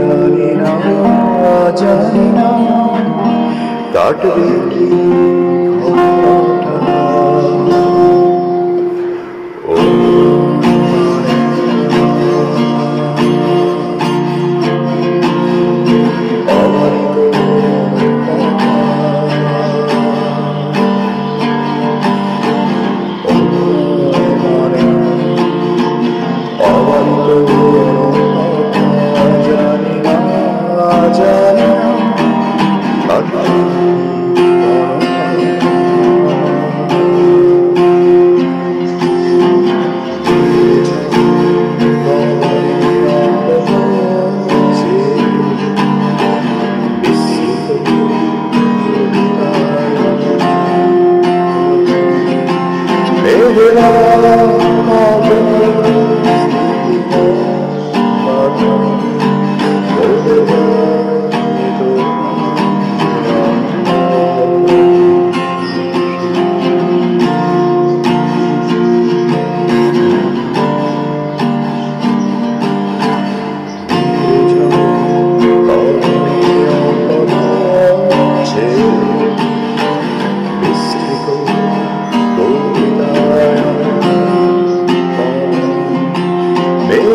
জানি না জানি না কাটবে কি amor